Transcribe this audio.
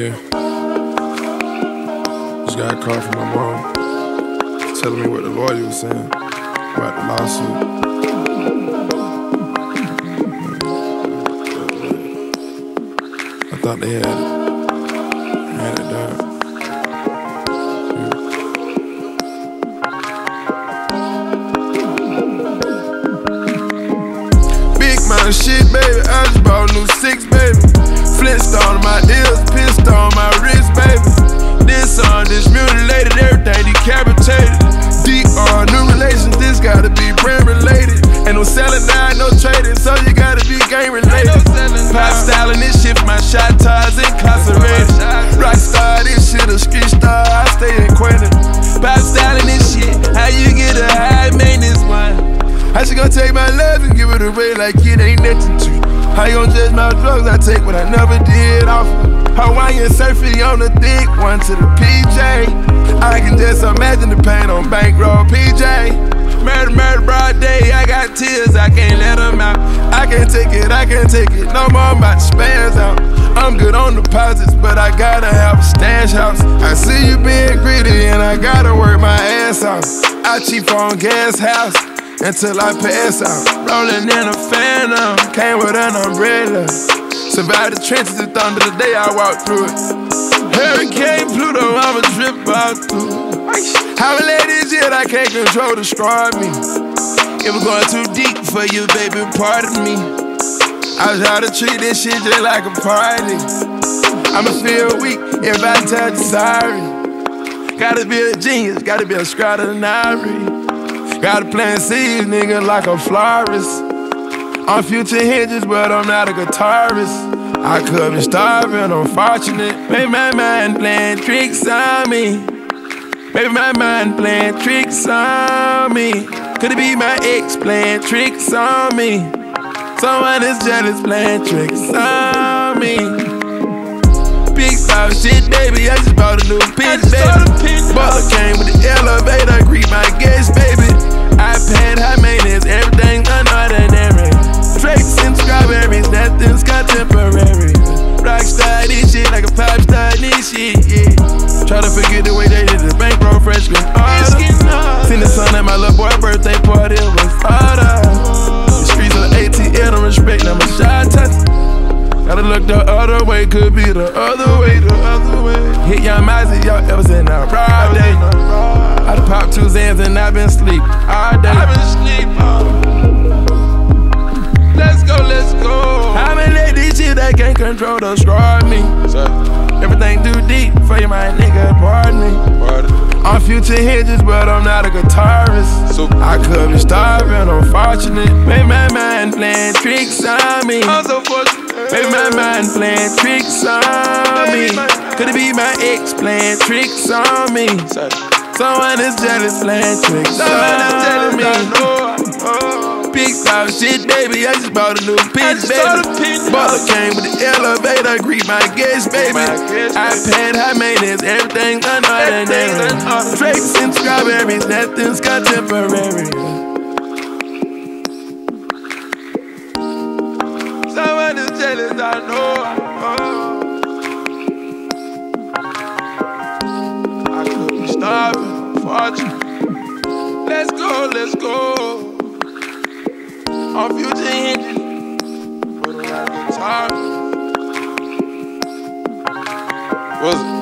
Yeah. Just got a call from my mom telling me what the lawyer was saying about the lawsuit. I thought they had it. Had it done. Big mountain shit, baby. I just bought a new six, baby. Flintstone on my ears, gotta be brand related. Ain't no selling now, no trading, so you gotta be game related. Pop styling this shit, my shot ties incarcerated. Rockstar, this shit a street star, I stay acquainted. Pop styling this shit, how you get a high maintenance one? How she gonna take my love and give it away like it ain't nothing to you? How you gonna judge my drugs? I take what I never did off. Hawaiian surfing on the thick one to the PJ. I can just imagine the pain on bankroll PJ. Murder, murder, broad day. I got tears, I can't let them out. I can't take it, I can't take it. No more, to spaz out. I'm good on deposits, but I gotta have a stash house. I see you being greedy, and I gotta work my ass off. I cheap on gas house until I pass out. Rolling in a phantom, came with an umbrella. Survived the trenches and thunder the day I walked through it. Hurricane Pluto, I'ma drip out through. How I let this shit I can't control destroy me. If we're going too deep for you, baby, pardon me. I was how to treat this shit just like a party. I'ma feel weak if I tell you sorry. Gotta be a genius, gotta be a extraordinary. Gotta plan seeds, nigga, like a florist. I'm future Hendrix, but I'm not a guitarist. I could be starving, unfortunate. Make my mind playing tricks on me. Maybe my mind playing tricks on me. Could it be my ex playing tricks on me? Someone is jealous playing tricks on me. Big five shit, baby. I just bought a new Gotta look the other way, could be the other way, the other way. Hit young Mozzie, y'all ever seen a broad day. I done popped two Xans and I've been sleep all day. I've been sleep uh. Let's go, let's go. How many let this shit that can't control destroy me? Everything too deep for you, my nigga, pardon me. I'm future Hendrix, but I'm not a guitarist. So I could be starving, unfortunate. Maybe my mind playing tricks on me. I'm so fortunate. Maybe my mind playing tricks on me. Could it be my ex playing tricks on me? Someone is jealous playing tricks jealous me. Big five shit, baby. I just bought a new pitch, baby. Butler came with the elevator, greet my guest, baby. iPad, high maintenance, everything's unordinary. Drapes and strawberries, nothing's contemporary. I know. I could be starving, fortune. Let's go, let's go. On future Hendrix, but. Was